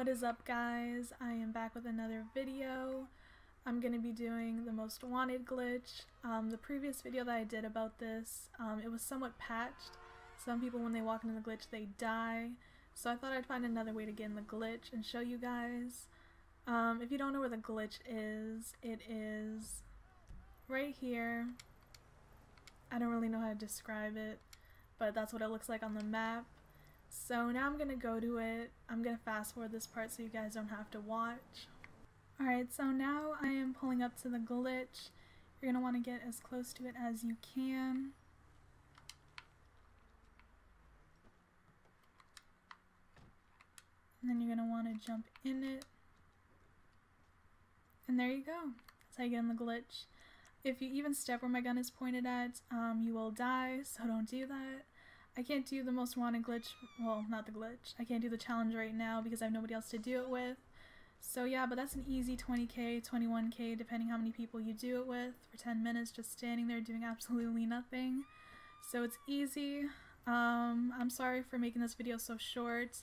What is up guys? I am back with another video. I'm going to be doing the most wanted glitch. Um, the previous video that I did about this, um, it was somewhat patched. Some people when they walk into the glitch they die. So I thought I'd find another way to get in the glitch and show you guys. Um, if you don't know where the glitch is, it is right here. I don't really know how to describe it, but that's what it looks like on the map. So now I'm going to go to it. I'm going to fast forward this part so you guys don't have to watch. Alright, so now I am pulling up to the glitch. You're going to want to get as close to it as you can. And then you're going to want to jump in it. And there you go. That's how you get in the glitch. If you even step where my gun is pointed at, um, you will die, so don't do that. I can't do the most wanted glitch, well, not the glitch. I can't do the challenge right now because I have nobody else to do it with. So yeah, but that's an easy 20k, 21k, depending how many people you do it with, for 10 minutes just standing there doing absolutely nothing. So it's easy. Um, I'm sorry for making this video so short.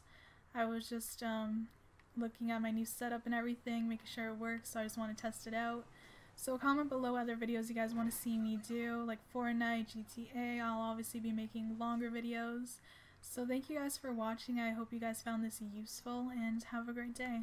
I was just um, looking at my new setup and everything, making sure it works, so I just want to test it out. So comment below other videos you guys want to see me do, like Fortnite, GTA, I'll obviously be making longer videos. So thank you guys for watching, I hope you guys found this useful, and have a great day.